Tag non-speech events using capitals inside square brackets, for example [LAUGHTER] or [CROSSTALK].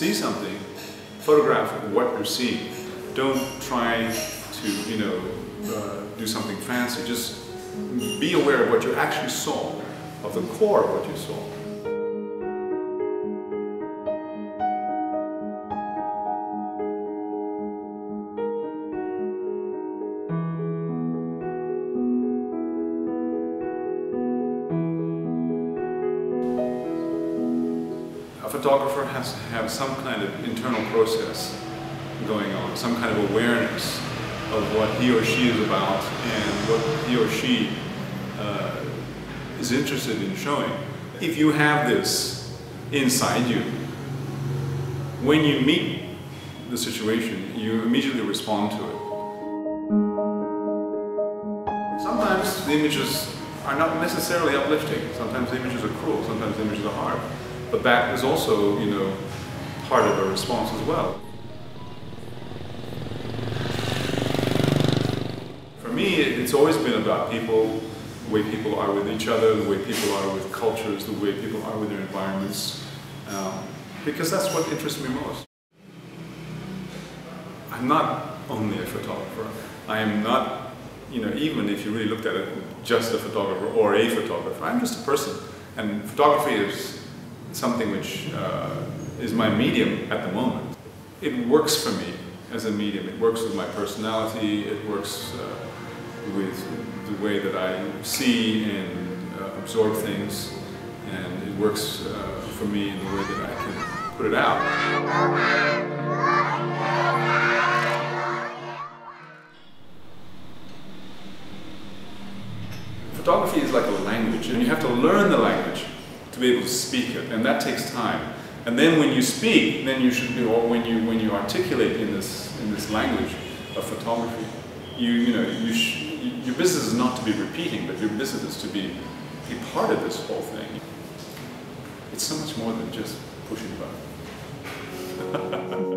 see something, photograph what you're seeing. Don't try to, you know, uh, do something fancy. Just be aware of what you actually saw, of the core of what you saw. Photographer has to have some kind of internal process going on, some kind of awareness of what he or she is about and what he or she uh, is interested in showing. If you have this inside you, when you meet the situation, you immediately respond to it. Sometimes the images are not necessarily uplifting. Sometimes the images are cruel. Sometimes the images are hard. But that is also, you know, part of a response as well. For me, it's always been about people, the way people are with each other, the way people are with cultures, the way people are with their environments, um, because that's what interests me most. I'm not only a photographer. I am not, you know, even if you really looked at it, just a photographer or a photographer. I'm just a person. And photography is something which uh, is my medium at the moment. It works for me as a medium. It works with my personality. It works uh, with the way that I see and uh, absorb things. And it works uh, for me in the way that I can put it out. Photography is like a language, and you have to learn the language be able to speak it, and that takes time. And then when you speak, then you should be, or when you when you articulate in this in this language of photography, you you know you your business is not to be repeating, but your business is to be be part of this whole thing. It's so much more than just pushing a button. [LAUGHS]